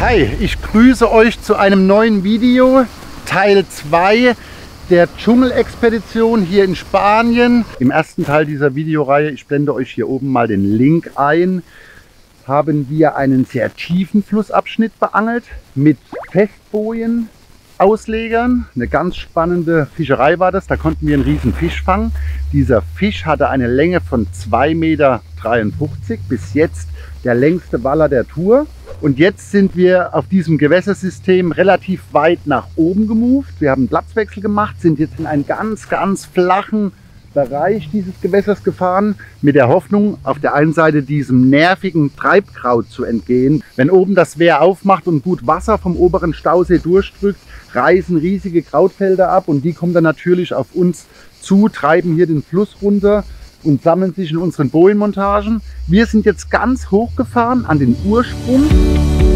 Hi, ich grüße euch zu einem neuen Video, Teil 2 der Dschungelexpedition hier in Spanien. Im ersten Teil dieser Videoreihe, ich blende euch hier oben mal den Link ein, haben wir einen sehr tiefen Flussabschnitt beangelt mit Festbojen, Auslegern. Eine ganz spannende Fischerei war das. Da konnten wir einen riesen Fisch fangen. Dieser Fisch hatte eine Länge von 2,53 Meter. Bis jetzt der längste Waller der Tour. Und jetzt sind wir auf diesem Gewässersystem relativ weit nach oben gemoved. Wir haben Platzwechsel gemacht, sind jetzt in einen ganz, ganz flachen Bereich dieses Gewässers gefahren, mit der Hoffnung, auf der einen Seite diesem nervigen Treibkraut zu entgehen. Wenn oben das Wehr aufmacht und gut Wasser vom oberen Stausee durchdrückt, reißen riesige Krautfelder ab und die kommen dann natürlich auf uns zu, treiben hier den Fluss runter und sammeln sich in unseren Bojenmontagen. Wir sind jetzt ganz hochgefahren an den Ursprung.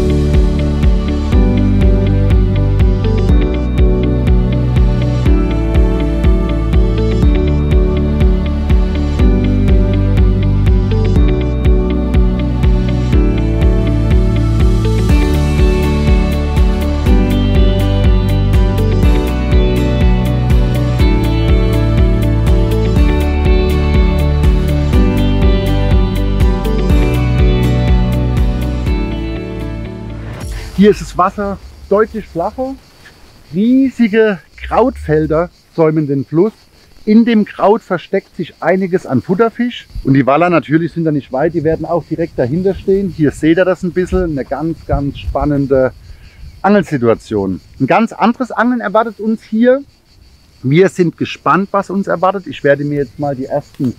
Hier ist das Wasser deutlich flacher. Riesige Krautfelder säumen den Fluss. In dem Kraut versteckt sich einiges an Futterfisch. Und die Waller natürlich sind da nicht weit, die werden auch direkt dahinter stehen. Hier seht ihr das ein bisschen, eine ganz, ganz spannende Angelsituation. Ein ganz anderes Angeln erwartet uns hier. Wir sind gespannt, was uns erwartet. Ich werde mir jetzt mal die ersten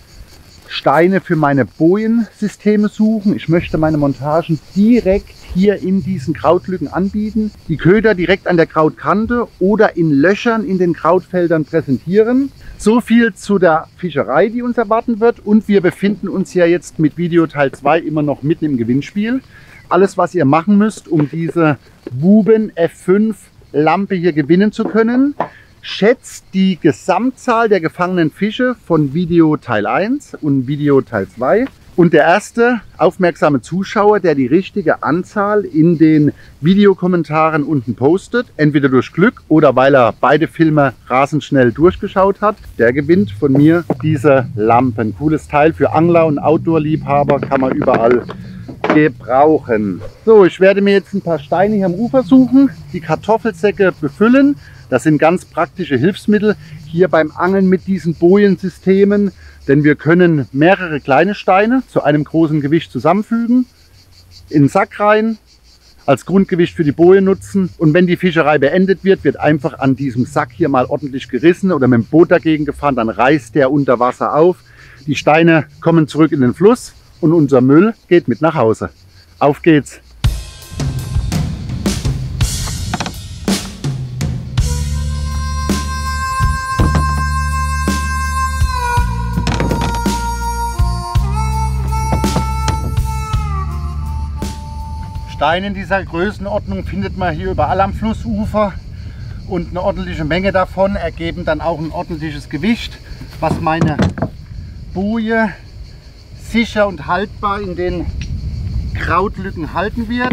Steine für meine Bojensysteme suchen. Ich möchte meine Montagen direkt hier in diesen Krautlücken anbieten. Die Köder direkt an der Krautkante oder in Löchern in den Krautfeldern präsentieren. So viel zu der Fischerei, die uns erwarten wird. Und wir befinden uns ja jetzt mit Video Teil 2 immer noch mitten im Gewinnspiel. Alles, was ihr machen müsst, um diese Buben F5 Lampe hier gewinnen zu können, schätzt die Gesamtzahl der gefangenen Fische von Video Teil 1 und Video Teil 2. Und der erste aufmerksame Zuschauer, der die richtige Anzahl in den Videokommentaren unten postet, entweder durch Glück oder weil er beide Filme rasend schnell durchgeschaut hat, der gewinnt von mir diese Lampen. Cooles Teil für Angler und Outdoor-Liebhaber, kann man überall gebrauchen. So, ich werde mir jetzt ein paar Steine hier am Ufer suchen, die Kartoffelsäcke befüllen das sind ganz praktische Hilfsmittel hier beim Angeln mit diesen Bojensystemen, denn wir können mehrere kleine Steine zu einem großen Gewicht zusammenfügen, in den Sack rein, als Grundgewicht für die Boje nutzen und wenn die Fischerei beendet wird, wird einfach an diesem Sack hier mal ordentlich gerissen oder mit dem Boot dagegen gefahren, dann reißt der unter Wasser auf. Die Steine kommen zurück in den Fluss und unser Müll geht mit nach Hause. Auf geht's! Steine in dieser Größenordnung findet man hier überall am Flussufer und eine ordentliche Menge davon ergeben dann auch ein ordentliches Gewicht, was meine Boje sicher und haltbar in den Krautlücken halten wird.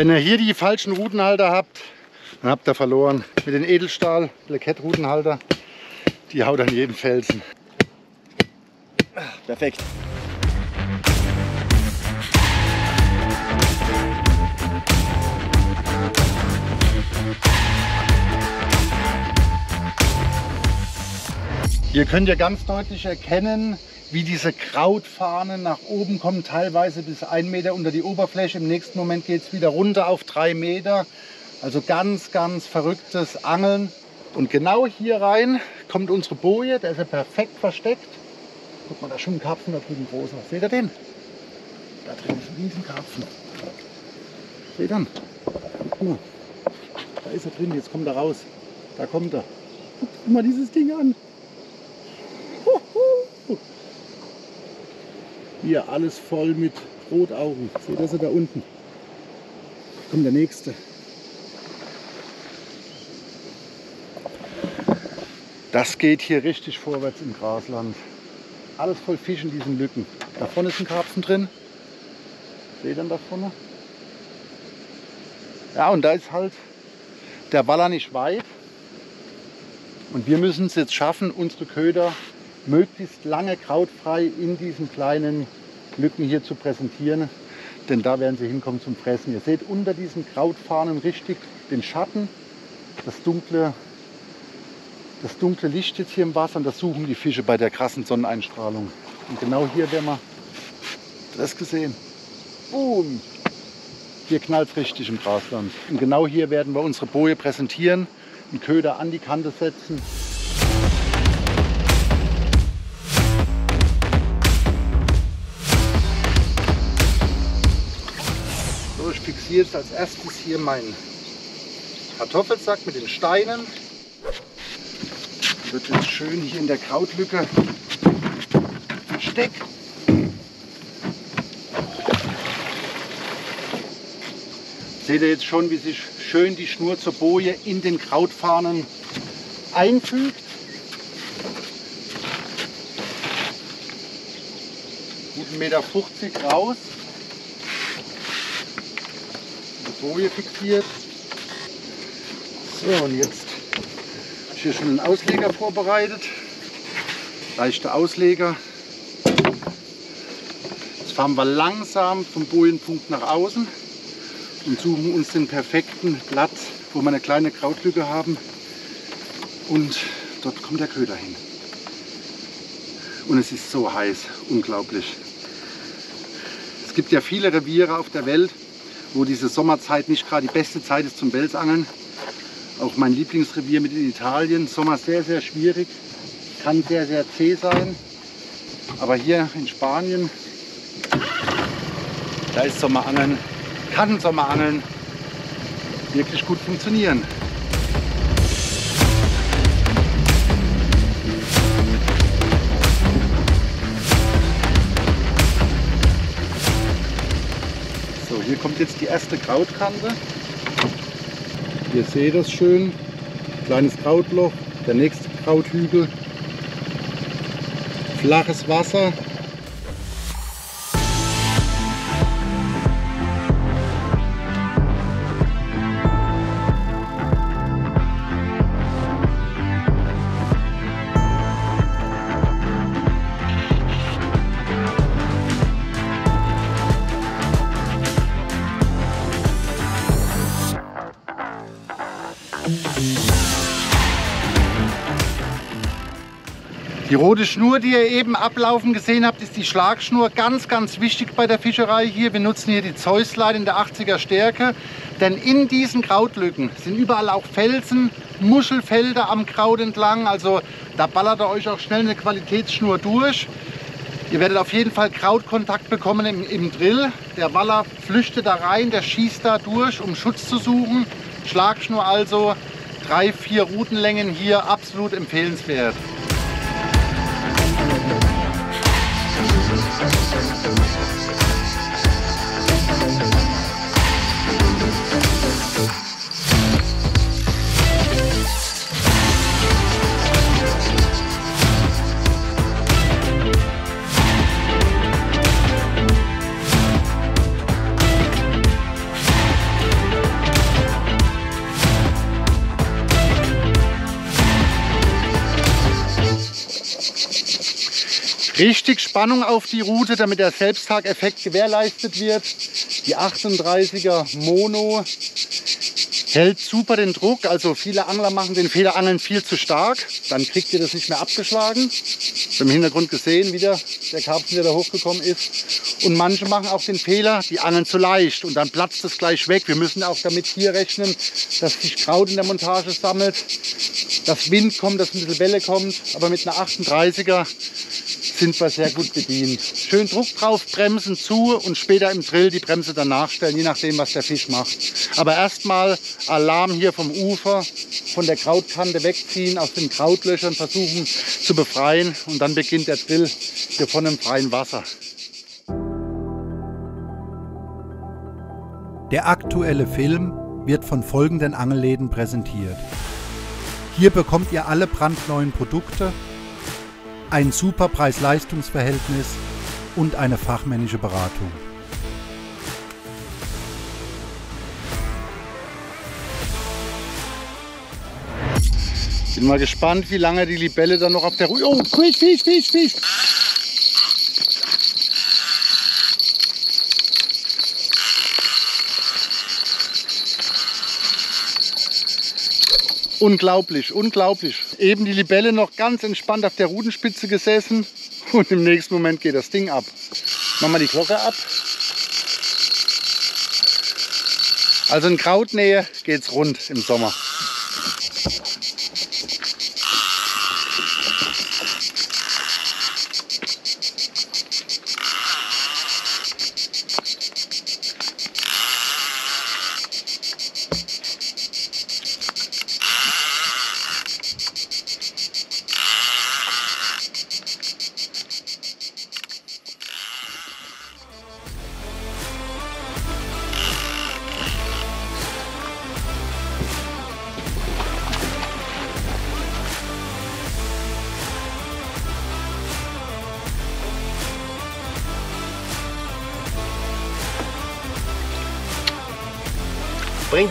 Wenn ihr hier die falschen Rutenhalter habt, dann habt ihr verloren. Mit den Edelstahl Blackhead Rutenhalter, die haut an jeden Felsen. Perfekt. Ihr könnt ja ganz deutlich erkennen, wie diese Krautfahnen nach oben kommen, teilweise bis ein Meter unter die Oberfläche. Im nächsten Moment geht es wieder runter auf drei Meter. Also ganz, ganz verrücktes Angeln. Und genau hier rein kommt unsere Boje, der ist ja perfekt versteckt. Guck mal, da ist schon ein Karpfen da drüben großer. Seht ihr den? Da drin ist ein Riesenkarpfen. Seht ihr? Guck mal, da ist er drin, jetzt kommt er raus. Da kommt er. Guck mal dieses Ding an. Hier alles voll mit Rotaugen. Seht ihr sie da unten? Kommt der nächste. Das geht hier richtig vorwärts im Grasland. Alles voll Fisch in diesen Lücken. Da vorne ist ein Karpfen drin. Seht ihr da vorne? Ja, und da ist halt der Waller nicht weit. Und wir müssen es jetzt schaffen, unsere Köder möglichst lange krautfrei in diesen kleinen Lücken hier zu präsentieren. Denn da werden sie hinkommen zum Fressen. Ihr seht unter diesen Krautfahnen richtig den Schatten, das dunkle, das dunkle Licht jetzt hier im Wasser. Und das suchen die Fische bei der krassen Sonneneinstrahlung. Und genau hier werden wir das gesehen. Boom! Hier knallt es richtig im Grasland. Und genau hier werden wir unsere Boje präsentieren, einen Köder an die Kante setzen. Fixiere jetzt als erstes hier meinen Kartoffelsack mit den Steinen. Wird jetzt schön hier in der Krautlücke versteckt. Seht ihr jetzt schon, wie sich schön die Schnur zur Boje in den Krautfahnen einfügt. Guten Meter 50 raus. Die Boje fixiert. So, und jetzt ich hier schon einen Ausleger vorbereitet. Leichter Ausleger. Jetzt fahren wir langsam vom Bojenpunkt nach außen und suchen uns den perfekten Platz, wo wir eine kleine Krautlücke haben. Und dort kommt der Köder hin. Und es ist so heiß, unglaublich. Es gibt ja viele Reviere auf der Welt, wo diese Sommerzeit nicht gerade die beste Zeit ist zum Welsangeln. Auch mein Lieblingsrevier mit in Italien. Sommer sehr, sehr schwierig, kann sehr, sehr zäh sein. Aber hier in Spanien, da ist Sommerangeln kann Sommerangeln wirklich gut funktionieren. Hier kommt jetzt die erste Krautkante. Ihr seht das schön. Kleines Krautloch, der nächste Krauthügel. Flaches Wasser, Die rote Schnur, die ihr eben ablaufen gesehen habt, ist die Schlagschnur. Ganz, ganz wichtig bei der Fischerei hier. Wir nutzen hier die Zeusline in der 80er Stärke. Denn in diesen Krautlücken sind überall auch Felsen, Muschelfelder am Kraut entlang. Also da ballert ihr euch auch schnell eine Qualitätsschnur durch. Ihr werdet auf jeden Fall Krautkontakt bekommen im, im Drill. Der Waller flüchtet da rein, der schießt da durch, um Schutz zu suchen. Schlagschnur also, drei, vier Routenlängen hier absolut empfehlenswert. Richtig Spannung auf die Route, damit der Selbsttageffekt gewährleistet wird. Die 38er Mono hält super den Druck. Also viele Angler machen den Fehler Angeln viel zu stark. Dann kriegt ihr das nicht mehr abgeschlagen. Im Hintergrund gesehen, wie der, Karpfen wieder hochgekommen ist. Und manche machen auch den Fehler, die angeln zu leicht und dann platzt es gleich weg. Wir müssen auch damit hier rechnen, dass sich Kraut in der Montage sammelt, dass Wind kommt, dass ein bisschen Welle kommt. Aber mit einer 38er sind wir sehr gut bedient. Schön Druck drauf, Bremsen zu und später im Drill die Bremse dann nachstellen, je nachdem, was der Fisch macht. Aber erstmal Alarm hier vom Ufer, von der Krautkante wegziehen, aus den Krautlöchern versuchen zu befreien. Und dann beginnt der Drill hier von dem freien Wasser. Der aktuelle Film wird von folgenden Angelläden präsentiert. Hier bekommt ihr alle brandneuen Produkte, ein super Preis-Leistungs-Verhältnis und eine fachmännische Beratung. Bin mal gespannt, wie lange die Libelle dann noch auf der Ruhe. Oh, Fisch, Fisch, Fisch, Fisch. Unglaublich, unglaublich. Eben die Libelle noch ganz entspannt auf der Rudenspitze gesessen und im nächsten Moment geht das Ding ab. Machen wir die Glocke ab. Also in Krautnähe geht's rund im Sommer.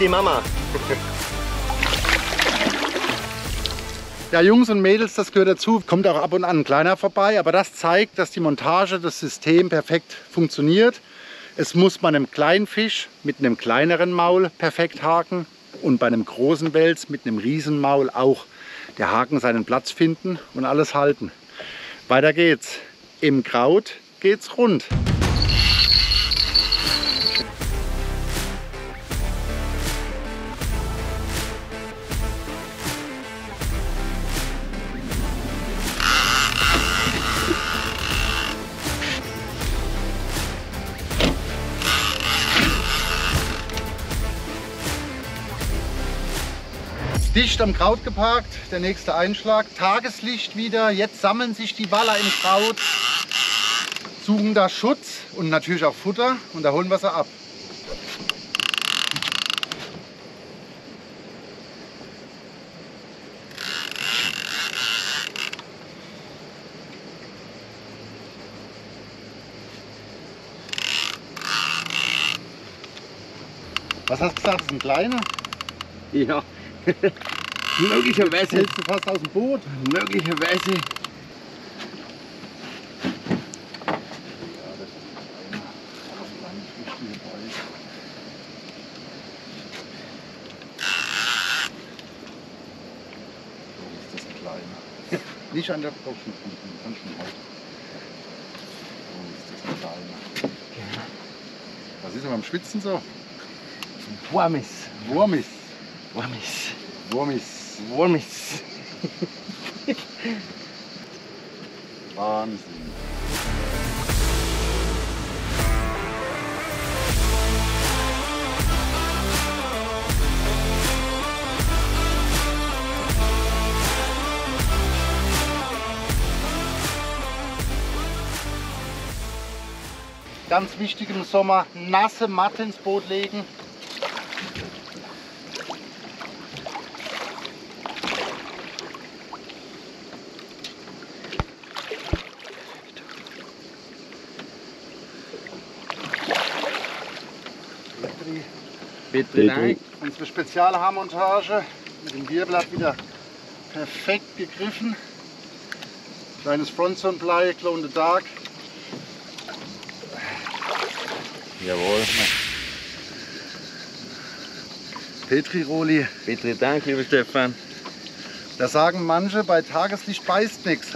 Die Mama. Ja, Jungs und Mädels, das gehört dazu. Kommt auch ab und an ein kleiner vorbei, aber das zeigt, dass die Montage, das System perfekt funktioniert. Es muss bei einem kleinen Fisch mit einem kleineren Maul perfekt haken und bei einem großen Wels mit einem Riesenmaul auch der Haken seinen Platz finden und alles halten. Weiter geht's. Im Kraut geht's rund. Dicht am Kraut geparkt, der nächste Einschlag. Tageslicht wieder, jetzt sammeln sich die Waller im Kraut, suchen da Schutz und natürlich auch Futter und da holen wir sie ab. Was hast du gesagt, das ist ein kleiner? Ja. möglicherweise, Hältst du fast aus dem Boot? möglicherweise. Das ist ein kleiner. Nicht an der Kopfschnitt, an den Haut. Oh, ist das ein kleiner. Was ist denn beim Schwitzen so? Wormis. Wurmis. Wormis. Wurmis. Wormis. Wahnsinn. Ganz wichtig im Sommer, nasse Matte ins Boot legen. Petri, Nein. Unsere Spezialhaarmontage mit dem hat wieder perfekt gegriffen. Kleines Frontzone-Blei, in the Dark. Jawohl. Petri-Roli. Bitte Dank, lieber Stefan. Da sagen manche, bei Tageslicht beißt nichts.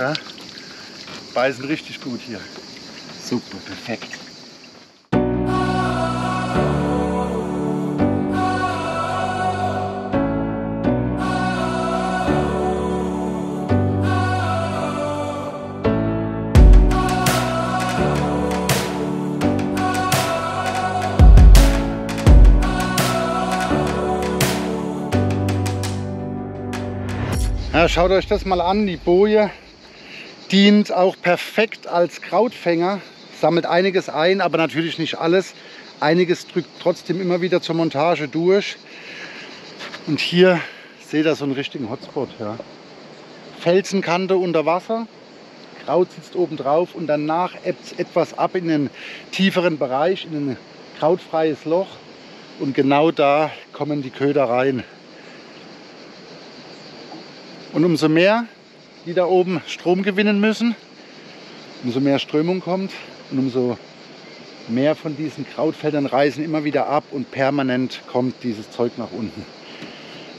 Beißen richtig gut hier. Super, perfekt. Schaut euch das mal an. Die Boje dient auch perfekt als Krautfänger. Sammelt einiges ein, aber natürlich nicht alles. Einiges drückt trotzdem immer wieder zur Montage durch. Und hier seht ihr so einen richtigen Hotspot. Ja. Felsenkante unter Wasser, Kraut sitzt oben drauf und danach ebbt es etwas ab in den tieferen Bereich, in ein krautfreies Loch. Und genau da kommen die Köder rein. Und umso mehr die da oben Strom gewinnen müssen, umso mehr Strömung kommt und umso mehr von diesen Krautfeldern reißen immer wieder ab und permanent kommt dieses Zeug nach unten.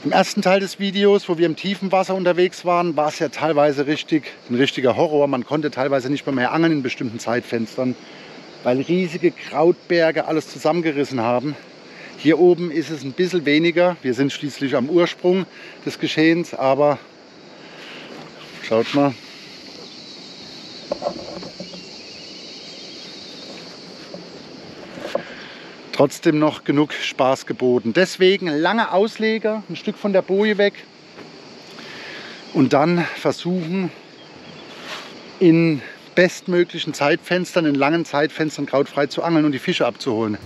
Im ersten Teil des Videos, wo wir im tiefen Wasser unterwegs waren, war es ja teilweise richtig, ein richtiger Horror. Man konnte teilweise nicht mehr, angeln in bestimmten Zeitfenstern, weil riesige Krautberge alles zusammengerissen haben. Hier oben ist es ein bisschen weniger. Wir sind schließlich am Ursprung des Geschehens, aber schaut mal, trotzdem noch genug Spaß geboten. Deswegen lange Ausleger, ein Stück von der Boje weg und dann versuchen in bestmöglichen Zeitfenstern, in langen Zeitfenstern krautfrei zu angeln und die Fische abzuholen.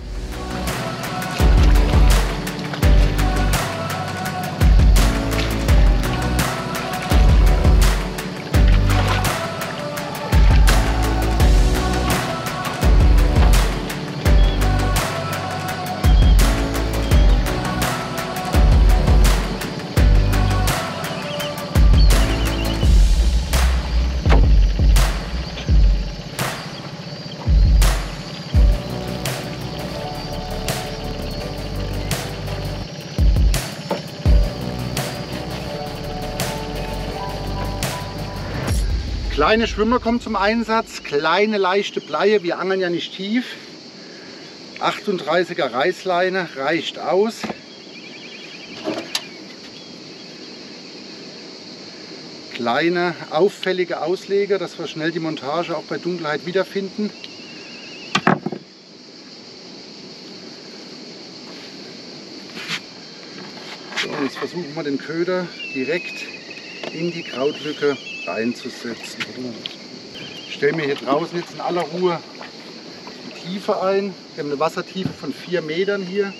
Kleine Schwimmer kommen zum Einsatz, kleine leichte Bleie, wir angeln ja nicht tief. 38er Reißleine reicht aus. Kleine auffällige Ausleger, dass wir schnell die Montage auch bei Dunkelheit wiederfinden. So, jetzt versuchen wir den Köder direkt in die Krautlücke reinzusetzen. Ich stelle mir hier draußen jetzt in aller Ruhe die Tiefe ein. Wir haben eine Wassertiefe von 4 Metern hier.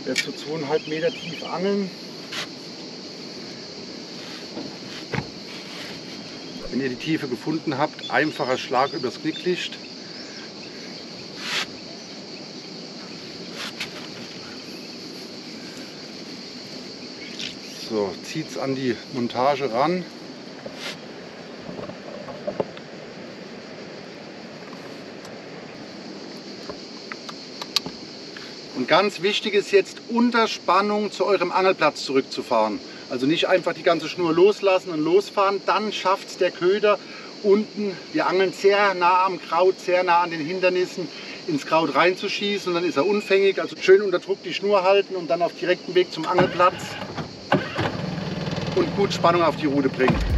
Ich werde so 2,5 Meter tief angeln. Wenn ihr die Tiefe gefunden habt, einfacher Schlag übers Knicklicht. So, zieht es an die Montage ran. Und ganz wichtig ist jetzt unter Spannung zu eurem Angelplatz zurückzufahren. Also nicht einfach die ganze Schnur loslassen und losfahren, dann schafft der Köder unten, wir angeln sehr nah am Kraut, sehr nah an den Hindernissen, ins Kraut reinzuschießen und dann ist er unfängig. Also schön unter Druck die Schnur halten und dann auf direktem Weg zum Angelplatz und gut Spannung auf die Rute bringen.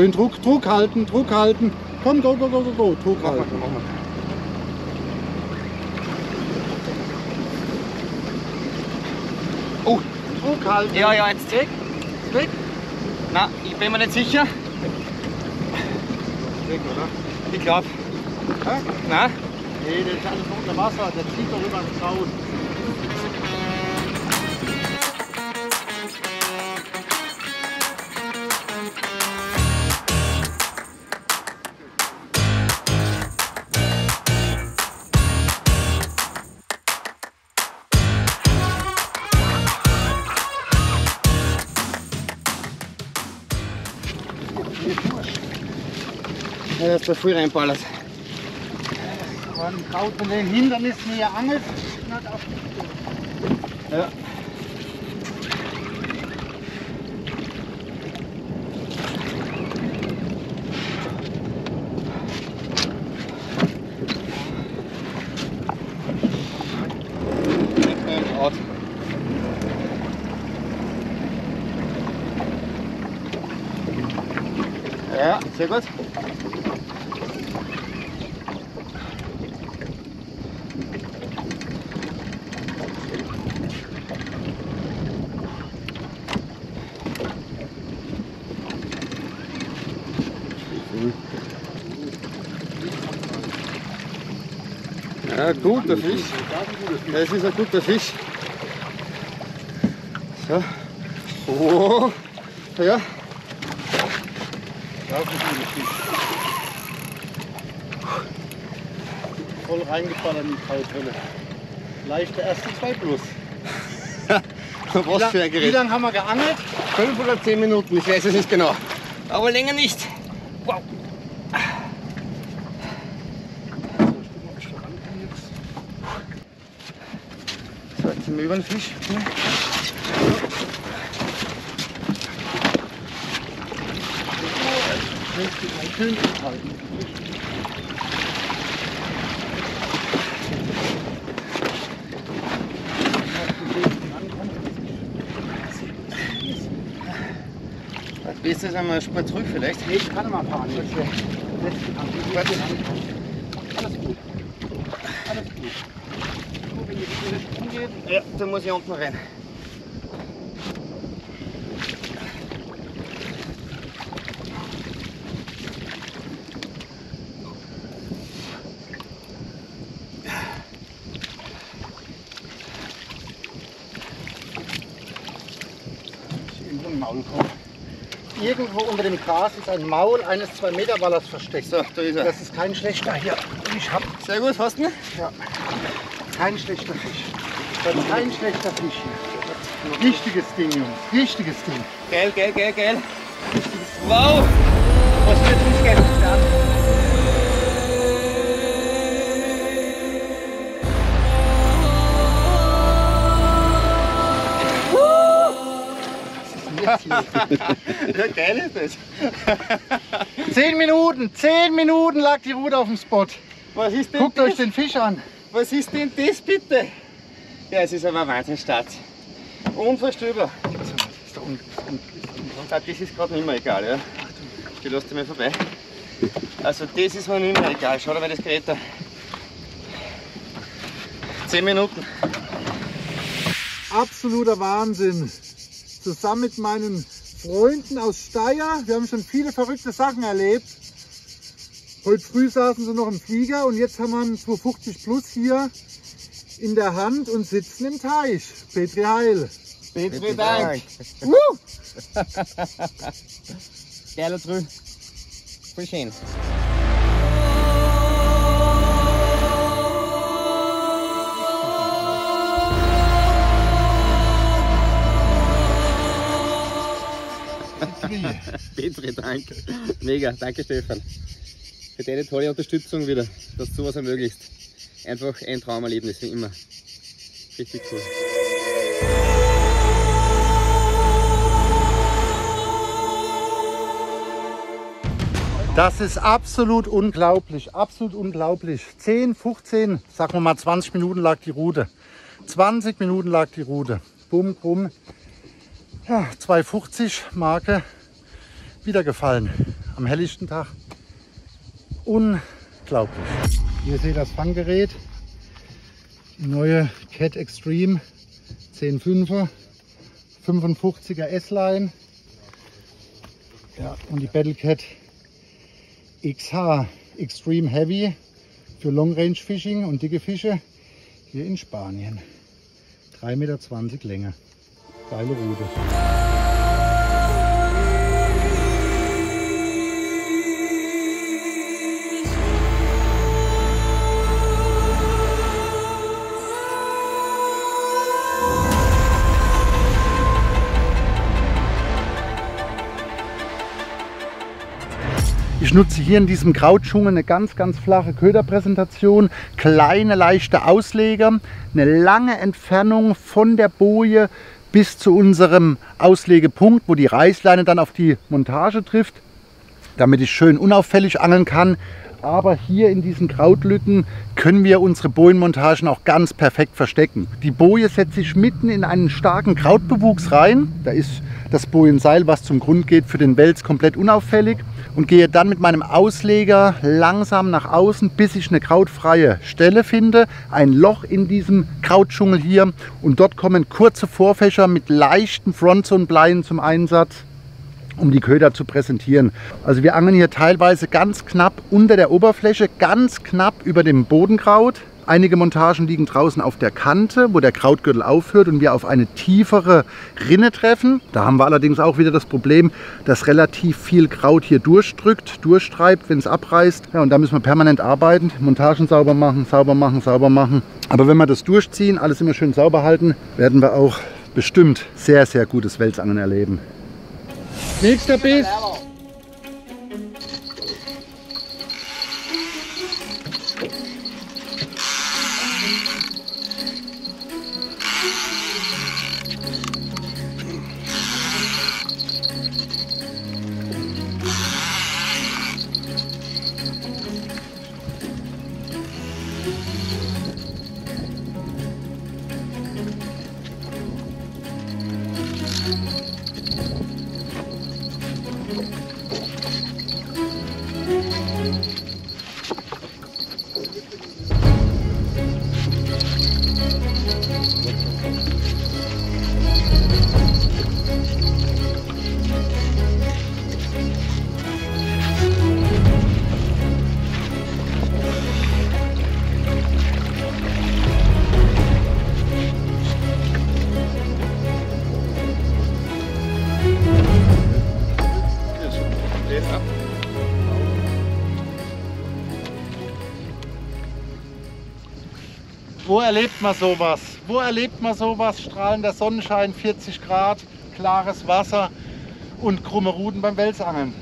Schön Druck, Druck halten, Druck halten. Komm, go, go, go, go, go. Druck halten. Oh, Druck halten. Ja, ja, jetzt zurück. Zurück. Na, ich bin mir nicht sicher. Weg, oder? Ich glaube. Nein. Nee, der ist alles unter Wasser. Der zieht doch über das Kraut. Ja, dass du viel reinballert. Ein Kraut von den Hindernissen hier angelt. Ja. Nicht mehr im Ort. Ja, sehr gut. Ja, guter Fisch. Das ist ein guter Fisch. So. Oh. Ja. Auch ein guter Fisch. Voll reingefallen in die Krauthölle. Leicht der erste zwei plus. Was für ein Wie Gerät. lange haben wir geangelt? Fünf oder zehn Minuten, ich weiß es nicht genau. Aber länger nicht. Wow. So, jetzt sind wir über den Fisch. Halten. Das Beste ist einmal ein Spur zurück vielleicht. Nee, ich kann mal fahren. Alles gut. Alles gut. Umgeht. Ja, da muss ich unten rein. Irgendwo ein Maul kommen. Irgendwo unter dem Gras ist ein Maul eines 2 Meter Wallers versteckt. So, da ist er. Das ist kein schlechter hier. Ich hab Sehr gut, hast du ihn? ja, kein schlechter Fisch. Das ist kein schlechter Fisch hier. Richtiges Ding, Jungs. Richtiges Ding. Geil, geil, geil, geil. Wow! Was wird uns geil? Ja, geil ist das. Zehn Minuten, zehn Minuten lag die Rute auf dem Spot. Was ist denn Guckt euch das? den Fisch an. Was ist denn das bitte? Ja, es ist aber ein Wahnsinnsstart. Unvorstellbar. Ah, das ist gerade nicht mehr egal, ja. Die lässt mir vorbei. Also das ist mir nicht mehr egal. Schau dir mal das Gerät da. Zehn Minuten. Absoluter Wahnsinn. Zusammen mit meinen Freunden aus Steyr. Wir haben schon viele verrückte Sachen erlebt. Heute früh saßen sie noch im Flieger und jetzt haben wir einen 250 Plus hier in der Hand und sitzen im Teich. Petri Heil. Petri Dank. Woo! Geiler Trü. Voll schön. Petri Dank. Mega, danke Stefan. Für deine tolle Unterstützung wieder, dass du sowas ermöglicht. Einfach ein Traumerlebnis wie immer. Richtig cool. Das ist absolut unglaublich, absolut unglaublich. 10, 15, sagen wir mal 20 Minuten lag die Rute. 20 Minuten lag die Rute. Bumm, bumm. Ja, 250 Marke wieder gefallen am helllichten Tag. Unglaublich. Hier seht ihr das Fanggerät. Die neue Cat Extreme 10.5er, 55er S-Line. Ja, und die Battle Cat XH Extreme Heavy für Long Range Fishing und dicke Fische hier in Spanien. 3,20 Meter Länge. Geile Route. Ich nutze hier in diesem Krautdschungel eine ganz, ganz flache Köderpräsentation, kleine, leichte Ausleger, eine lange Entfernung von der Boje bis zu unserem Auslegepunkt, wo die Reißleine dann auf die Montage trifft, damit ich schön unauffällig angeln kann. Aber hier in diesen Krautlücken können wir unsere Bojenmontagen auch ganz perfekt verstecken. Die Boje setze ich mitten in einen starken Krautbewuchs rein. Da ist das Bojenseil, was zum Grund geht, für den Wels komplett unauffällig und gehe dann mit meinem Ausleger langsam nach außen, bis ich eine krautfreie Stelle finde. Ein Loch in diesem Krautdschungel hier und dort kommen kurze Vorfächer mit leichten Frontzone-Bleien zum Einsatz um die Köder zu präsentieren. Also wir angeln hier teilweise ganz knapp unter der Oberfläche, ganz knapp über dem Bodenkraut. Einige Montagen liegen draußen auf der Kante, wo der Krautgürtel aufhört und wir auf eine tiefere Rinne treffen. Da haben wir allerdings auch wieder das Problem, dass relativ viel Kraut hier durchdrückt, durchstreibt, wenn es abreißt. Ja, und da müssen wir permanent arbeiten, Montagen sauber machen, sauber machen, sauber machen. Aber wenn wir das durchziehen, alles immer schön sauber halten, werden wir auch bestimmt sehr, sehr gutes Welsangeln erleben. Nächster Biss. Wo erlebt man sowas? Wo erlebt man sowas? Strahlender Sonnenschein, 40 Grad, klares Wasser und krumme Ruden beim Welsangeln.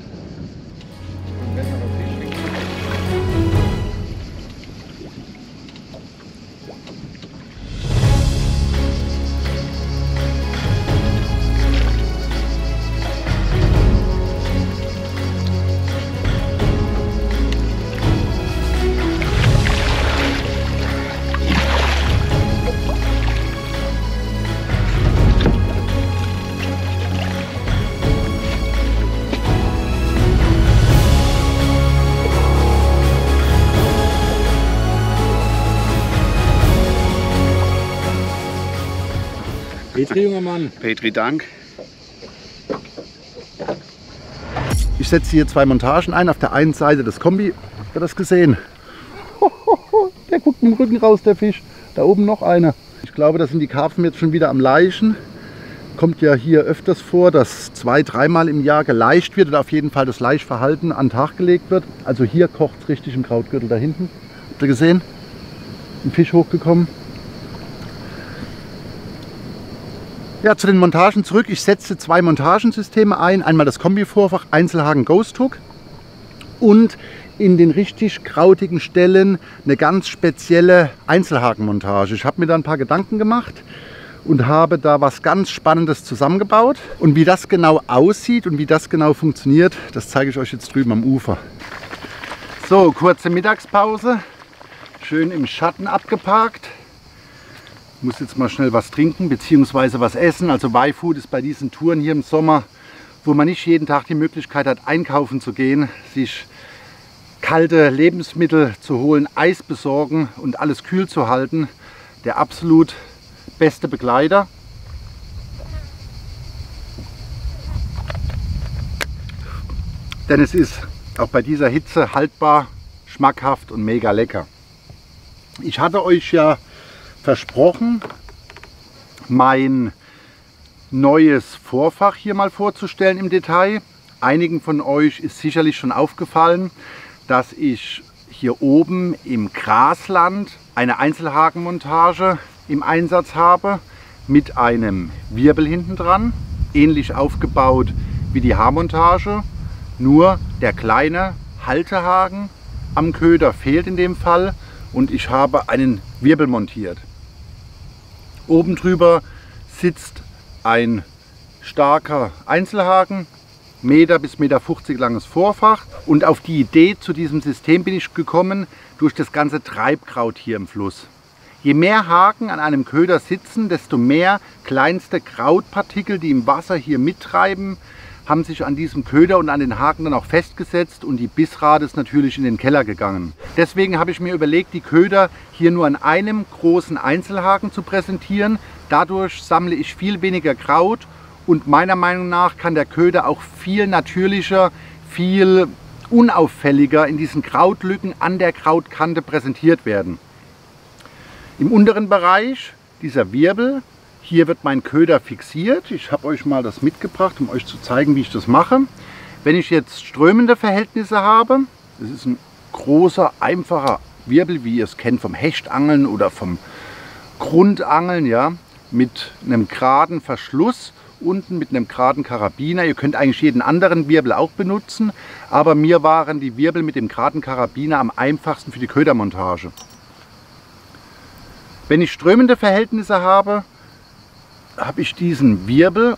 Petri, junger Mann. Petri, Dank. Ich setze hier zwei Montagen ein. Auf der einen Seite das Kombi. Habt ihr das gesehen? Der guckt mit dem Rücken raus, der Fisch. Da oben noch einer. Ich glaube, da sind die Karpfen jetzt schon wieder am Leichen. Kommt ja hier öfters vor, dass zwei, dreimal im Jahr geleicht wird oder auf jeden Fall das Laichverhalten an den Tag gelegt wird. Also hier kocht es richtig im Krautgürtel da hinten. Habt ihr gesehen? Ein Fisch hochgekommen. Ja, zu den Montagen zurück. Ich setze zwei Montagensysteme ein. Einmal das Kombi-Vorfach Einzelhaken Ghost Hook und in den richtig krautigen Stellen eine ganz spezielle Einzelhakenmontage. Ich habe mir da ein paar Gedanken gemacht und habe da was ganz Spannendes zusammengebaut. Und wie das genau aussieht und wie das genau funktioniert, das zeige ich euch jetzt drüben am Ufer. So, kurze Mittagspause. Schön im Schatten abgeparkt. Muss jetzt mal schnell was trinken bzw. was essen. Also Y-Food ist bei diesen Touren hier im Sommer, wo man nicht jeden Tag die Möglichkeit hat, einkaufen zu gehen, sich kalte Lebensmittel zu holen, Eis besorgen und alles kühl zu halten, der absolut beste Begleiter. Denn es ist auch bei dieser Hitze haltbar, schmackhaft und mega lecker. Ich hatte euch ja versprochen, mein neues Vorfach hier mal vorzustellen im Detail. Einigen von euch ist sicherlich schon aufgefallen, dass ich hier oben im Grasland eine Einzelhakenmontage im Einsatz habe mit einem Wirbel hinten dran, ähnlich aufgebaut wie die Haarmontage, nur der kleine Haltehaken am Köder fehlt in dem Fall und ich habe einen Wirbel montiert. Oben drüber sitzt ein starker Einzelhaken, Meter bis Meter 50 langes Vorfach und auf die Idee zu diesem System bin ich gekommen durch das ganze Treibkraut hier im Fluss. Je mehr Haken an einem Köder sitzen, desto mehr kleinste Krautpartikel, die im Wasser hier mittreiben, haben sich an diesem Köder und an den Haken dann auch festgesetzt und die Bissrate ist natürlich in den Keller gegangen. Deswegen habe ich mir überlegt, die Köder hier nur an einem großen Einzelhaken zu präsentieren. Dadurch sammle ich viel weniger Kraut und meiner Meinung nach kann der Köder auch viel natürlicher, viel unauffälliger in diesen Krautlücken an der Krautkante präsentiert werden. Im unteren Bereich dieser Wirbel hier wird mein Köder fixiert. Ich habe euch mal das mitgebracht, um euch zu zeigen, wie ich das mache. Wenn ich jetzt strömende Verhältnisse habe, das ist ein großer, einfacher Wirbel, wie ihr es kennt vom Hechtangeln oder vom Grundangeln, ja, mit einem geraden Verschluss, unten mit einem geraden Karabiner. Ihr könnt eigentlich jeden anderen Wirbel auch benutzen, aber mir waren die Wirbel mit dem geraden Karabiner am einfachsten für die Ködermontage. Wenn ich strömende Verhältnisse habe, habe ich diesen Wirbel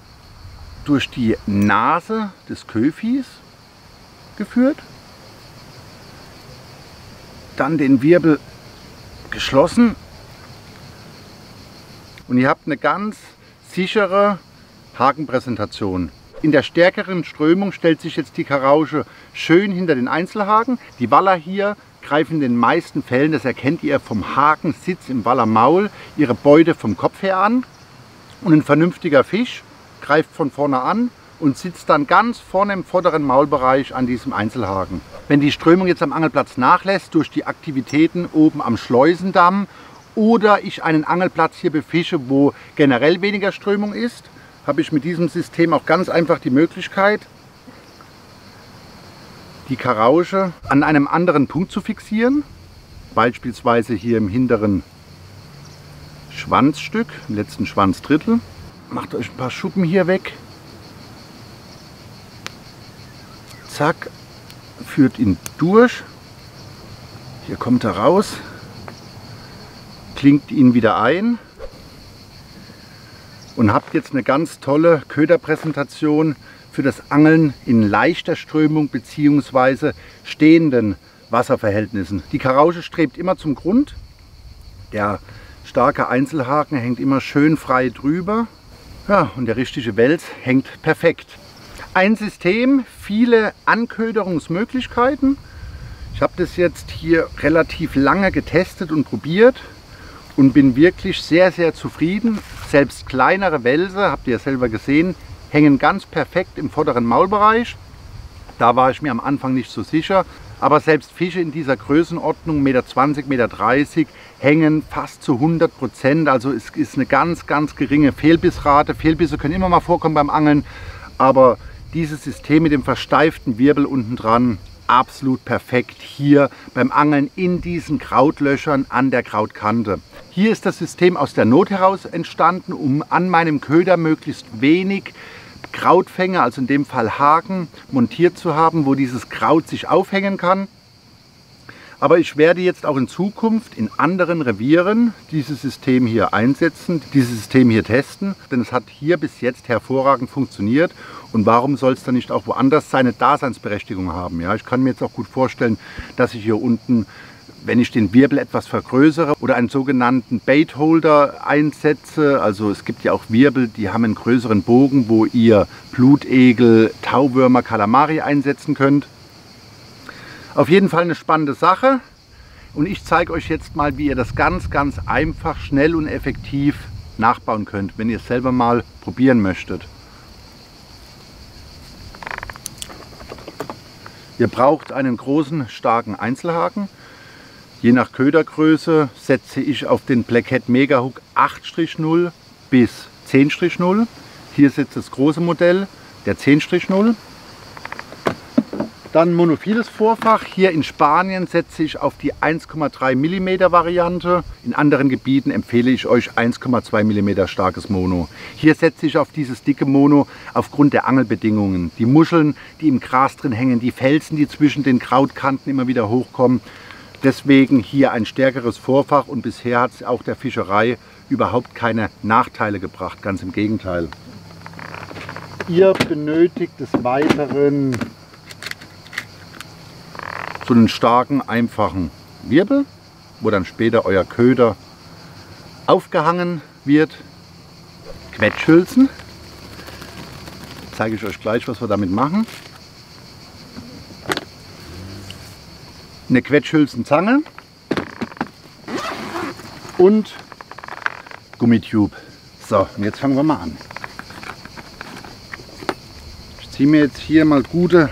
durch die Nase des Köfis geführt, dann den Wirbel geschlossen und ihr habt eine ganz sichere Hakenpräsentation. In der stärkeren Strömung stellt sich jetzt die Karausche schön hinter den Einzelhaken. Die Waller hier greifen in den meisten Fällen, das erkennt ihr vom Hakensitz im Wallermaul, ihre Beute vom Kopf her an. Und ein vernünftiger Fisch greift von vorne an und sitzt dann ganz vorne im vorderen Maulbereich an diesem Einzelhaken. Wenn die Strömung jetzt am Angelplatz nachlässt durch die Aktivitäten oben am Schleusendamm oder ich einen Angelplatz hier befische, wo generell weniger Strömung ist, habe ich mit diesem System auch ganz einfach die Möglichkeit, die Karausche an einem anderen Punkt zu fixieren, beispielsweise hier im hinteren Schwanzstück, letzten Schwanzdrittel. Macht euch ein paar Schuppen hier weg. Zack, führt ihn durch. Hier kommt er raus, klingt ihn wieder ein und habt jetzt eine ganz tolle Köderpräsentation für das Angeln in leichter Strömung bzw. stehenden Wasserverhältnissen. Die Karausche strebt immer zum Grund. Der starke Einzelhaken hängt immer schön frei drüber. Ja, und der richtige Wels hängt perfekt. Ein System, viele Anköderungsmöglichkeiten. Ich habe das jetzt hier relativ lange getestet und probiert und bin wirklich sehr, sehr zufrieden. Selbst kleinere Wälse, habt ihr ja selber gesehen, hängen ganz perfekt im vorderen Maulbereich. Da war ich mir am Anfang nicht so sicher. Aber selbst Fische in dieser Größenordnung, 1,20 Meter, 1,30 Meter, hängen fast zu 100 Prozent. Also es ist eine ganz, ganz geringe Fehlbissrate. Fehlbisse können immer mal vorkommen beim Angeln, aber dieses System mit dem versteiften Wirbel unten dran, absolut perfekt hier beim Angeln in diesen Krautlöchern an der Krautkante. Hier ist das System aus der Not heraus entstanden, um an meinem Köder möglichst wenig Krautfänger, also in dem Fall Haken, montiert zu haben, wo dieses Kraut sich aufhängen kann. Aber ich werde jetzt auch in Zukunft in anderen Revieren dieses System hier einsetzen, dieses System hier testen, denn es hat hier bis jetzt hervorragend funktioniert und warum soll es dann nicht auch woanders seine Daseinsberechtigung haben? Ja, ich kann mir jetzt auch gut vorstellen, dass ich hier unten wenn ich den Wirbel etwas vergrößere oder einen sogenannten Baitholder einsetze, also es gibt ja auch Wirbel, die haben einen größeren Bogen, wo ihr Blutegel, Tauwürmer, Kalamari einsetzen könnt. Auf jeden Fall eine spannende Sache und ich zeige euch jetzt mal, wie ihr das ganz, ganz einfach, schnell und effektiv nachbauen könnt, wenn ihr es selber mal probieren möchtet. Ihr braucht einen großen, starken Einzelhaken. Je nach Ködergröße setze ich auf den Blackhead Mega Hook 8-0 bis 10-0. Hier sitzt das große Modell, der 10-0. Dann monophiles Vorfach. Hier in Spanien setze ich auf die 1,3 mm Variante. In anderen Gebieten empfehle ich euch 1,2 mm starkes Mono. Hier setze ich auf dieses dicke Mono aufgrund der Angelbedingungen. Die Muscheln, die im Gras drin hängen, die Felsen, die zwischen den Krautkanten immer wieder hochkommen. Deswegen hier ein stärkeres Vorfach und bisher hat es auch der Fischerei überhaupt keine Nachteile gebracht. Ganz im Gegenteil. Ihr benötigt des Weiteren so einen starken, einfachen Wirbel, wo dann später euer Köder aufgehangen wird. Quetschhülsen. Zeige ich euch gleich, was wir damit machen. Eine Quetschhülsenzange und Gummitube. So, und jetzt fangen wir mal an. Ich ziehe mir jetzt hier mal gute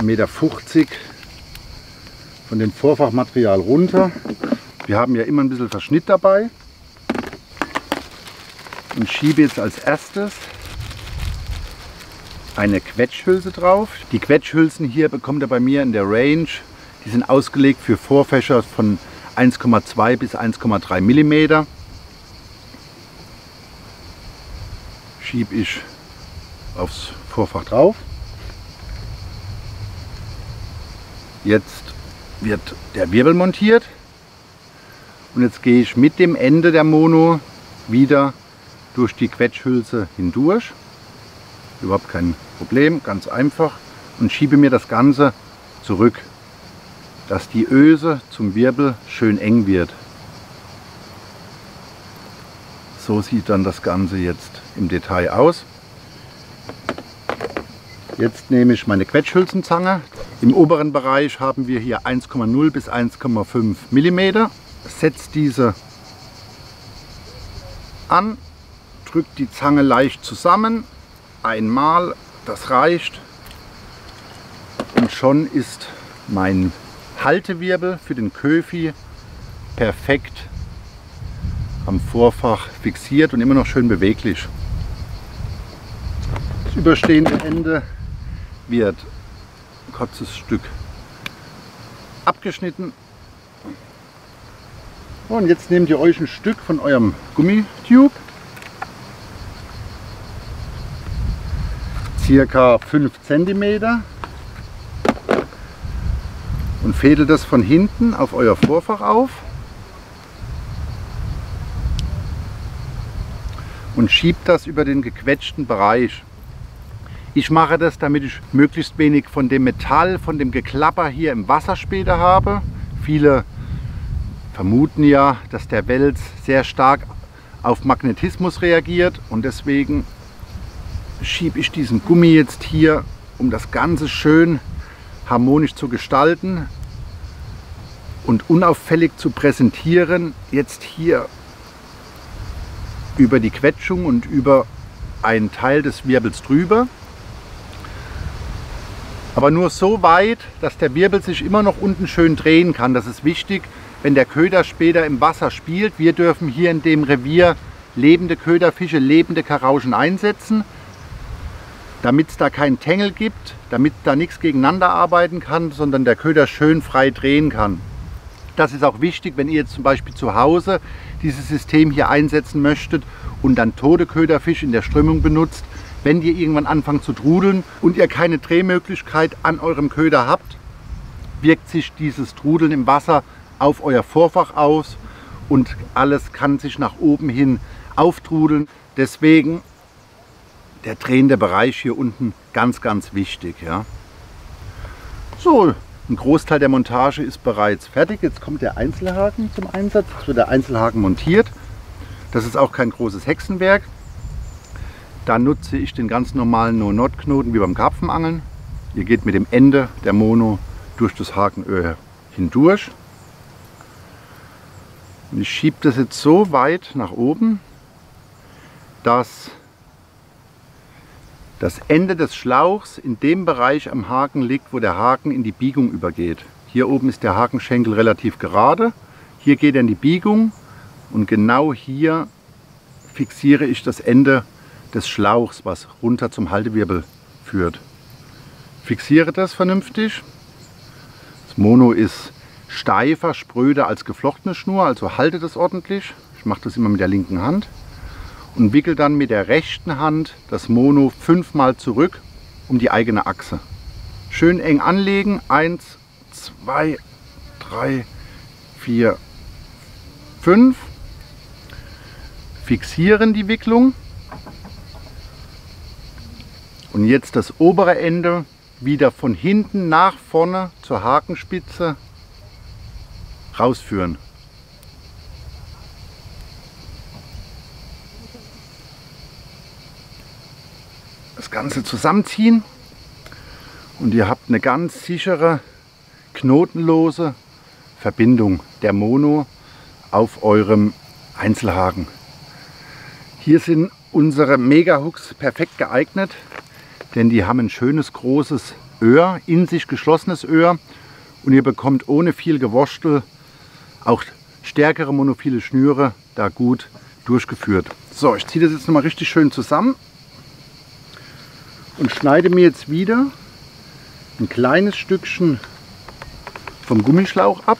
1,50 Meter von dem Vorfachmaterial runter. Wir haben ja immer ein bisschen Verschnitt dabei. Und schiebe jetzt als erstes eine Quetschhülse drauf. Die Quetschhülsen hier bekommt ihr bei mir in der Range. Die sind ausgelegt für Vorfächer von 1,2 bis 1,3 mm. Schiebe ich aufs Vorfach drauf. Jetzt wird der Wirbel montiert und jetzt gehe ich mit dem Ende der Mono wieder durch die Quetschhülse hindurch. Überhaupt kein Problem, ganz einfach und schiebe mir das Ganze zurück, dass die Öse zum Wirbel schön eng wird. So sieht dann das Ganze jetzt im Detail aus. Jetzt nehme ich meine Quetschhülsenzange, im oberen Bereich haben wir hier 1,0 bis 1,5 mm. Setzt diese an, drückt die Zange leicht zusammen, einmal, das reicht. Und schon ist mein Haltewirbel für den Köfi perfekt am Vorfach fixiert und immer noch schön beweglich. Das überstehende Ende wird kurzes Stück abgeschnitten. Und jetzt nehmt ihr euch ein Stück von eurem Gummitube, circa 5 cm und fädelt das von hinten auf euer Vorfach auf und schiebt das über den gequetschten Bereich. Ich mache das, damit ich möglichst wenig von dem Metall, von dem Geklapper hier im Wasser später habe. Viele vermuten ja, dass der Wels sehr stark auf Magnetismus reagiert und deswegen schiebe ich diesen Gummi jetzt hier, um das Ganze schön harmonisch zu gestalten und unauffällig zu präsentieren, jetzt hier über die Quetschung und über einen Teil des Wirbels drüber aber nur so weit, dass der Wirbel sich immer noch unten schön drehen kann. Das ist wichtig, wenn der Köder später im Wasser spielt. Wir dürfen hier in dem Revier lebende Köderfische, lebende Karauschen einsetzen, damit es da keinen Tängel gibt, damit da nichts gegeneinander arbeiten kann, sondern der Köder schön frei drehen kann. Das ist auch wichtig, wenn ihr jetzt zum Beispiel zu Hause dieses System hier einsetzen möchtet und dann tote Köderfisch in der Strömung benutzt, wenn die irgendwann anfangen zu trudeln und ihr keine Drehmöglichkeit an eurem Köder habt, wirkt sich dieses Trudeln im Wasser auf euer Vorfach aus und alles kann sich nach oben hin auftrudeln. Deswegen der drehende Bereich hier unten ganz, ganz wichtig. Ja. So, ein Großteil der Montage ist bereits fertig. Jetzt kommt der Einzelhaken zum Einsatz. Jetzt wird der Einzelhaken montiert. Das ist auch kein großes Hexenwerk. Da nutze ich den ganz normalen No-Not-Knoten wie beim Karpfenangeln. Ihr geht mit dem Ende der Mono durch das Hakenöhr hindurch. Und ich schiebe das jetzt so weit nach oben, dass das Ende des Schlauchs in dem Bereich am Haken liegt, wo der Haken in die Biegung übergeht. Hier oben ist der Hakenschenkel relativ gerade. Hier geht er in die Biegung und genau hier fixiere ich das Ende des Schlauchs, was runter zum Haltewirbel führt. Fixiere das vernünftig. Das Mono ist steifer, spröder als geflochtene Schnur, also halte das ordentlich. Ich mache das immer mit der linken Hand und wickel dann mit der rechten Hand das Mono fünfmal zurück um die eigene Achse. Schön eng anlegen. Eins, zwei, drei, vier, fünf. Fixieren die Wicklung. Und jetzt das obere Ende wieder von hinten nach vorne zur Hakenspitze rausführen. Das Ganze zusammenziehen und ihr habt eine ganz sichere, knotenlose Verbindung der Mono auf eurem Einzelhaken. Hier sind unsere Mega-Hooks perfekt geeignet, denn die haben ein schönes großes Öhr, in sich geschlossenes Öhr und ihr bekommt ohne viel Gewurstel auch stärkere monophile Schnüre da gut durchgeführt. So, ich ziehe das jetzt nochmal richtig schön zusammen und schneide mir jetzt wieder ein kleines Stückchen vom Gummischlauch ab,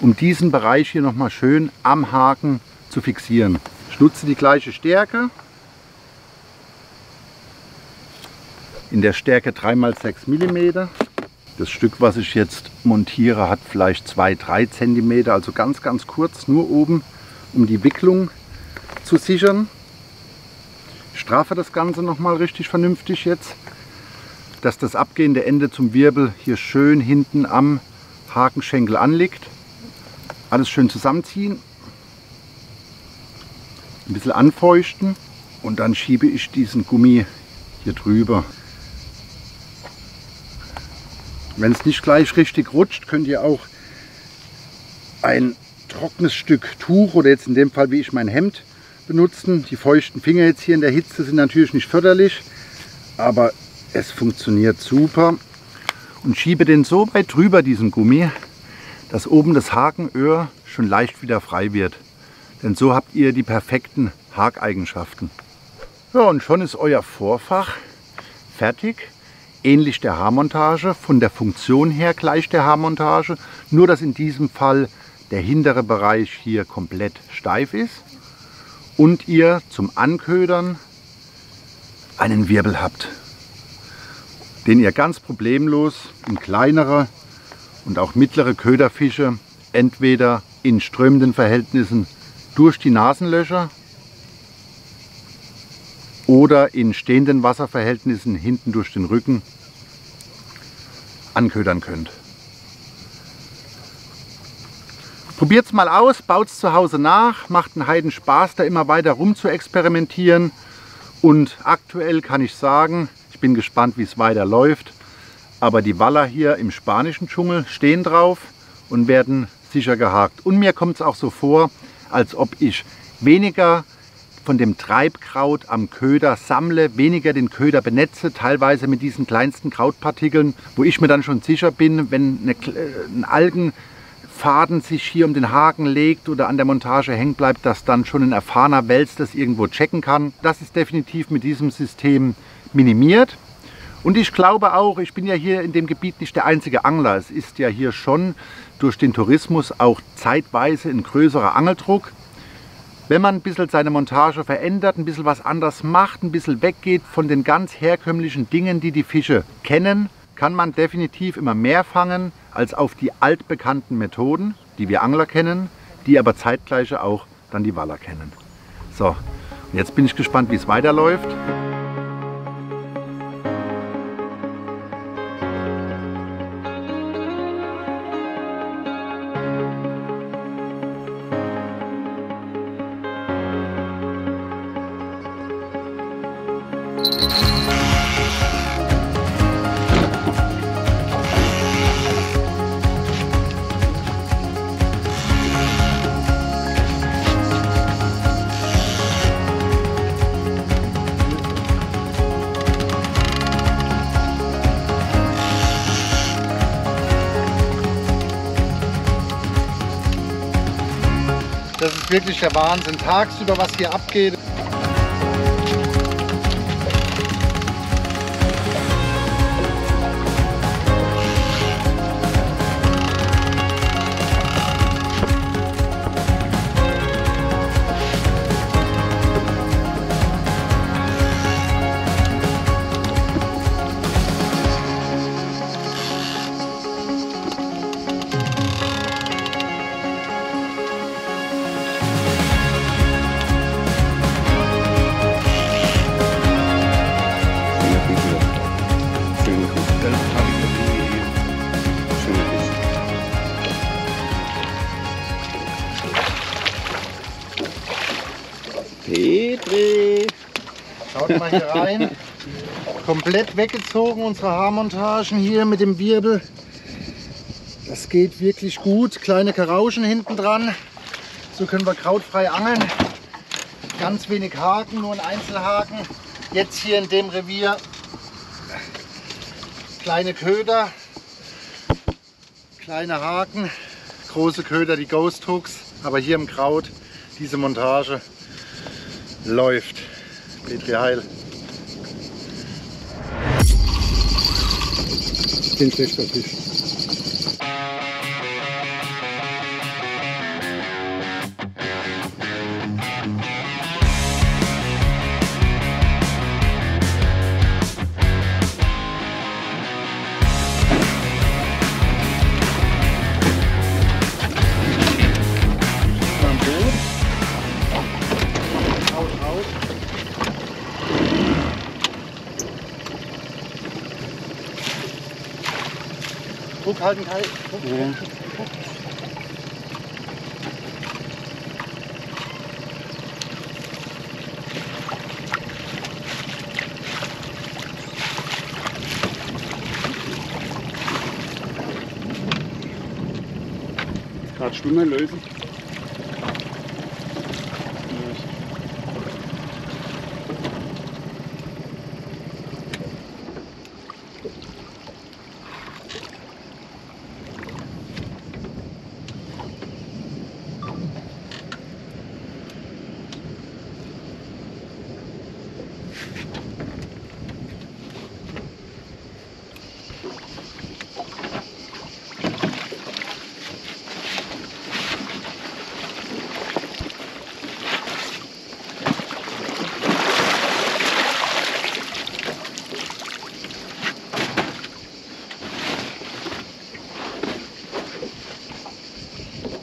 um diesen Bereich hier nochmal schön am Haken zu fixieren. Ich nutze die gleiche Stärke, in der Stärke 3x6 mm. Das Stück, was ich jetzt montiere, hat vielleicht 2-3 cm, also ganz, ganz kurz, nur oben, um die Wicklung zu sichern. Ich strafe das Ganze nochmal richtig vernünftig jetzt, dass das abgehende Ende zum Wirbel hier schön hinten am Hakenschenkel anliegt. Alles schön zusammenziehen, ein bisschen anfeuchten und dann schiebe ich diesen Gummi hier drüber. Wenn es nicht gleich richtig rutscht, könnt ihr auch ein trockenes Stück Tuch oder jetzt in dem Fall wie ich mein Hemd benutzen. Die feuchten Finger jetzt hier in der Hitze sind natürlich nicht förderlich, aber es funktioniert super. Und schiebe den so weit drüber, diesen Gummi, dass oben das Hakenöhr schon leicht wieder frei wird. Denn so habt ihr die perfekten Hakeigenschaften. Ja, und schon ist euer Vorfach fertig ähnlich der Haarmontage, von der Funktion her gleich der Haarmontage, nur dass in diesem Fall der hintere Bereich hier komplett steif ist und ihr zum Anködern einen Wirbel habt, den ihr ganz problemlos in kleinere und auch mittlere Köderfische entweder in strömenden Verhältnissen durch die Nasenlöcher oder in stehenden Wasserverhältnissen hinten durch den Rücken anködern könnt. Probiert es mal aus, baut es zu Hause nach, macht einen Heiden Spaß, da immer weiter rum zu experimentieren. Und aktuell kann ich sagen, ich bin gespannt, wie es weiter läuft. Aber die Waller hier im spanischen Dschungel stehen drauf und werden sicher gehakt. Und mir kommt es auch so vor, als ob ich weniger von dem Treibkraut am Köder sammle, weniger den Köder benetze, teilweise mit diesen kleinsten Krautpartikeln, wo ich mir dann schon sicher bin, wenn eine, äh, ein Algenfaden sich hier um den Haken legt oder an der Montage hängen bleibt, dass dann schon ein erfahrener Wels das irgendwo checken kann. Das ist definitiv mit diesem System minimiert. Und ich glaube auch, ich bin ja hier in dem Gebiet nicht der einzige Angler. Es ist ja hier schon durch den Tourismus auch zeitweise ein größerer Angeldruck. Wenn man ein bisschen seine Montage verändert, ein bisschen was anders macht, ein bisschen weggeht von den ganz herkömmlichen Dingen, die die Fische kennen, kann man definitiv immer mehr fangen als auf die altbekannten Methoden, die wir Angler kennen, die aber zeitgleich auch dann die Waller kennen. So, jetzt bin ich gespannt, wie es weiterläuft. Der Wahnsinn. Tagsüber, was hier abgeht. Komplett weggezogen, unsere Haarmontagen hier mit dem Wirbel. Das geht wirklich gut. Kleine Karauschen hinten dran. So können wir krautfrei angeln. Ganz wenig Haken, nur ein Einzelhaken. Jetzt hier in dem Revier kleine Köder, kleine Haken, große Köder, die Ghost Hooks. Aber hier im Kraut, diese Montage läuft. Petri Heil. Den schlechter Druck halten, Kai. Druck, Ja. Druck. Gerade Stunde lösen.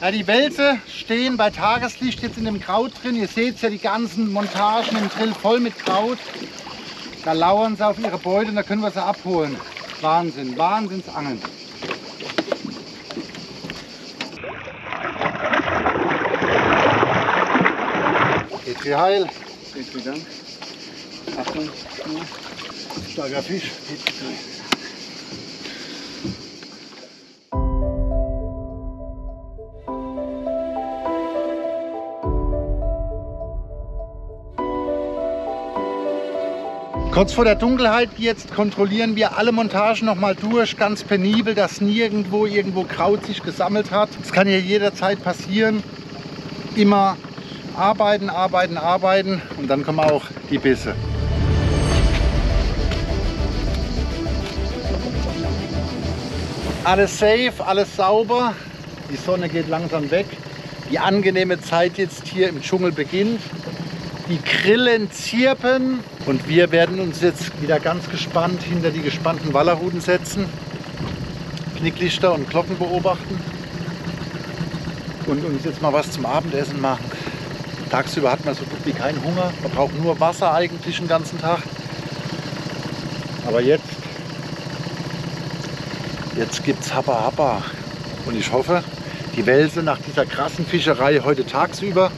Ja, die Wälze stehen bei Tageslicht jetzt in dem Kraut drin. Ihr seht ja die ganzen Montagen im Drill voll mit Kraut. Da lauern sie auf ihre Beute und da können wir sie abholen. Wahnsinn, Wahnsinnsangeln. Petri Heil. Petri Dank. Achtung, starker Fisch. Petri Heil. Kurz vor der Dunkelheit jetzt kontrollieren wir alle Montagen noch mal durch, ganz penibel, dass nirgendwo irgendwo Kraut sich gesammelt hat. Das kann ja jederzeit passieren. Immer arbeiten, arbeiten, arbeiten und dann kommen auch die Bisse. Alles safe, alles sauber. Die Sonne geht langsam weg. Die angenehme Zeit jetzt hier im Dschungel beginnt. Die Grillen zirpen und wir werden uns jetzt wieder ganz gespannt hinter die gespannten Wallerruten setzen, Knicklichter und Glocken beobachten und uns jetzt mal was zum Abendessen machen. Tagsüber hat man so gut wie keinen Hunger. Man braucht nur Wasser eigentlich den ganzen Tag. Aber jetzt, jetzt gibt's Happa Happa. Und ich hoffe, die Welse nach dieser krassen Fischerei heute tagsüber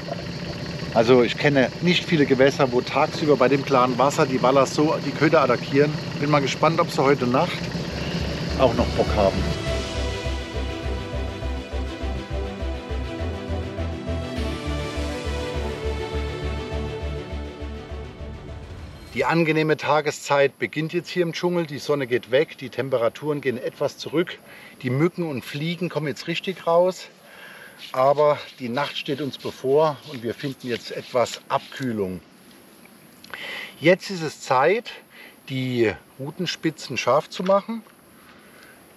also ich kenne nicht viele Gewässer, wo tagsüber bei dem klaren Wasser die Wallers so die Köder attackieren. Bin mal gespannt, ob sie heute Nacht auch noch Bock haben. Die angenehme Tageszeit beginnt jetzt hier im Dschungel. Die Sonne geht weg, die Temperaturen gehen etwas zurück. Die Mücken und Fliegen kommen jetzt richtig raus. Aber die Nacht steht uns bevor und wir finden jetzt etwas Abkühlung. Jetzt ist es Zeit, die Rutenspitzen scharf zu machen.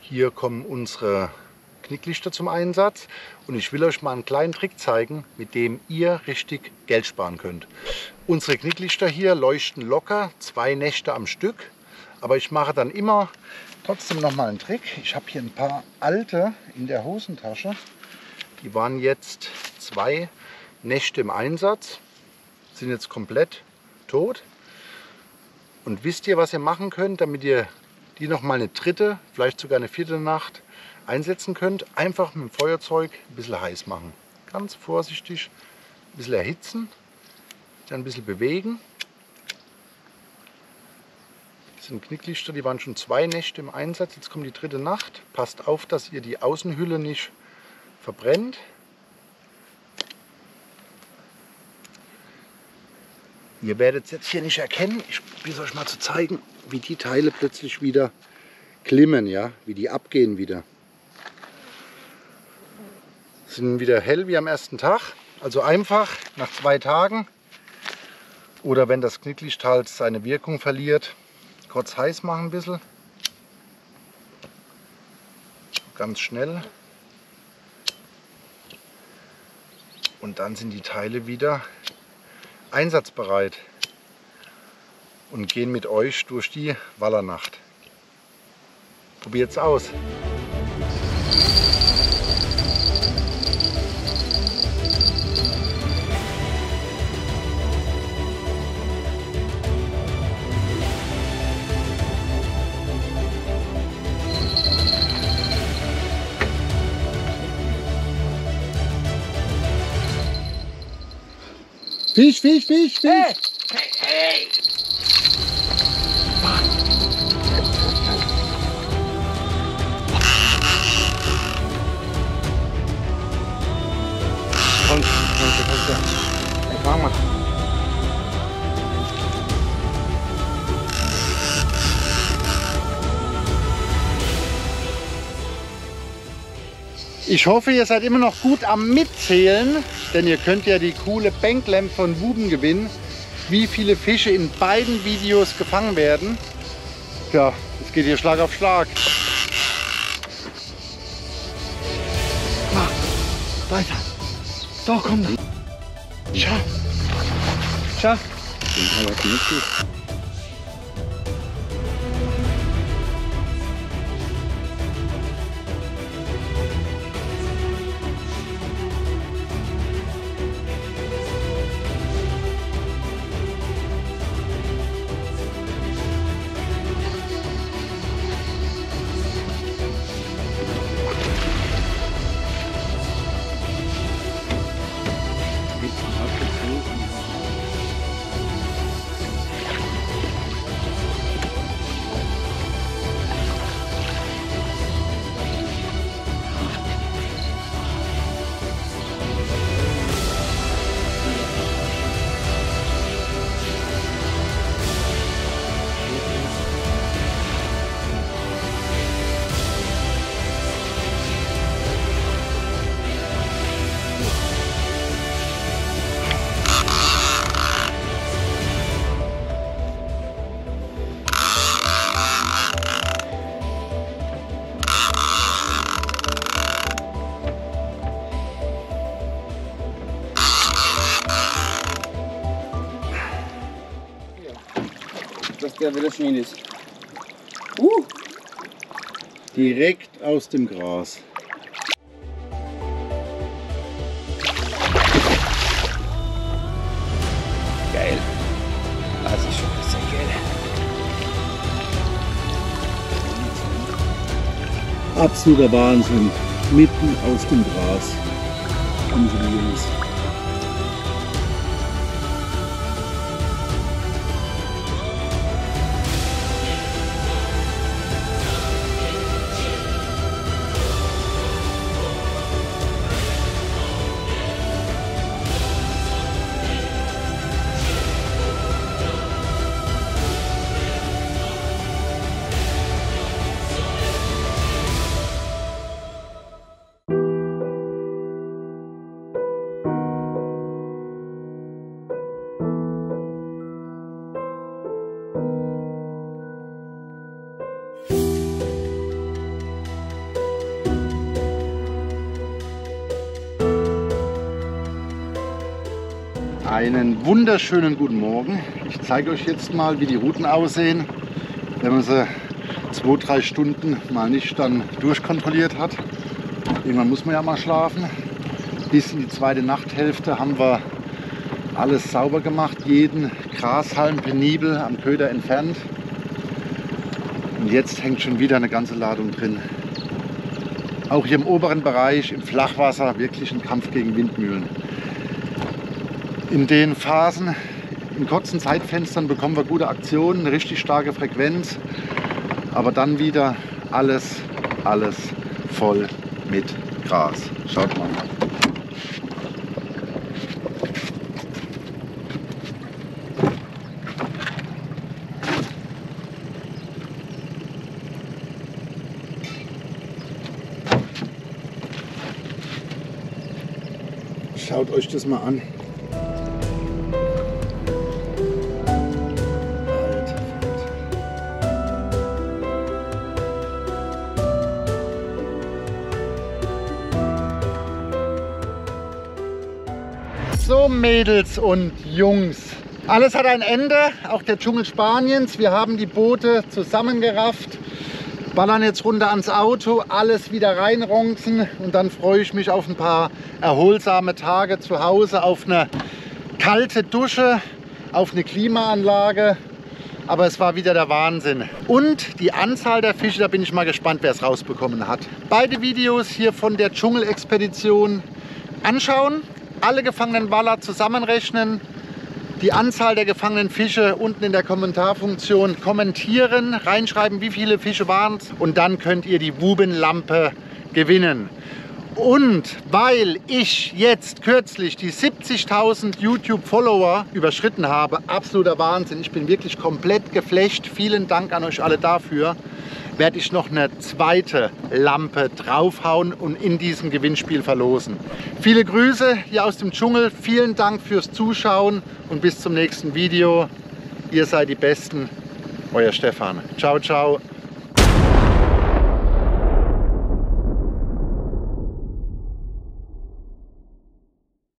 Hier kommen unsere Knicklichter zum Einsatz und ich will euch mal einen kleinen Trick zeigen, mit dem ihr richtig Geld sparen könnt. Unsere Knicklichter hier leuchten locker zwei Nächte am Stück, aber ich mache dann immer trotzdem noch mal einen Trick. Ich habe hier ein paar alte in der Hosentasche. Die waren jetzt zwei Nächte im Einsatz, sind jetzt komplett tot. Und wisst ihr, was ihr machen könnt, damit ihr die noch mal eine dritte, vielleicht sogar eine vierte Nacht einsetzen könnt? Einfach mit dem Feuerzeug ein bisschen heiß machen. Ganz vorsichtig ein bisschen erhitzen, dann ein bisschen bewegen. sind Knicklichter, die waren schon zwei Nächte im Einsatz. Jetzt kommt die dritte Nacht. Passt auf, dass ihr die Außenhülle nicht verbrennt. Ihr werdet es jetzt hier nicht erkennen. Ich probiere euch mal zu zeigen, wie die Teile plötzlich wieder glimmen, ja, wie die abgehen wieder. Sind wieder hell wie am ersten Tag. Also einfach nach zwei Tagen oder wenn das Knicklicht halt seine Wirkung verliert, kurz heiß machen ein bisschen. Ganz schnell. Und dann sind die Teile wieder einsatzbereit und gehen mit euch durch die Wallernacht. Probiert's aus. Fisch, Fisch, Fisch, Fisch. Hey, hey. Ich hoffe, ihr seid immer noch gut am Mitzählen, denn ihr könnt ja die coole Banklamp von Wuben gewinnen, wie viele Fische in beiden Videos gefangen werden. Ja, es geht hier Schlag auf Schlag. Ah, weiter. Doch, komm. Schau. Schau. dass der wieder schön ist. Uh, Direkt aus dem Gras. geil. Das ist schon sehr geil. Absoluter Wahnsinn. Mitten aus dem Gras. Unsere Jungs. Wunderschönen guten Morgen. Ich zeige euch jetzt mal, wie die Routen aussehen, wenn man sie zwei, drei Stunden mal nicht dann durchkontrolliert hat. Irgendwann muss man ja mal schlafen. Bis in die zweite Nachthälfte haben wir alles sauber gemacht, jeden Grashalm penibel am Köder entfernt. Und jetzt hängt schon wieder eine ganze Ladung drin. Auch hier im oberen Bereich, im Flachwasser, wirklich ein Kampf gegen Windmühlen. In den Phasen, in kurzen Zeitfenstern bekommen wir gute Aktionen, eine richtig starke Frequenz. Aber dann wieder alles, alles voll mit Gras. Schaut mal. Schaut euch das mal an. Mädels und Jungs, alles hat ein Ende, auch der Dschungel Spaniens. Wir haben die Boote zusammengerafft, ballern jetzt runter ans Auto, alles wieder reinronzen und dann freue ich mich auf ein paar erholsame Tage zu Hause, auf eine kalte Dusche, auf eine Klimaanlage. Aber es war wieder der Wahnsinn. Und die Anzahl der Fische, da bin ich mal gespannt, wer es rausbekommen hat. Beide Videos hier von der Dschungelexpedition anschauen, alle gefangenen Waller zusammenrechnen, die Anzahl der gefangenen Fische unten in der Kommentarfunktion kommentieren, reinschreiben, wie viele Fische waren es und dann könnt ihr die Wubenlampe gewinnen. Und weil ich jetzt kürzlich die 70.000 YouTube-Follower überschritten habe, absoluter Wahnsinn, ich bin wirklich komplett geflecht, vielen Dank an euch alle dafür, werde ich noch eine zweite Lampe draufhauen und in diesem Gewinnspiel verlosen. Viele Grüße hier aus dem Dschungel, vielen Dank fürs Zuschauen und bis zum nächsten Video. Ihr seid die Besten, euer Stefan. Ciao, ciao.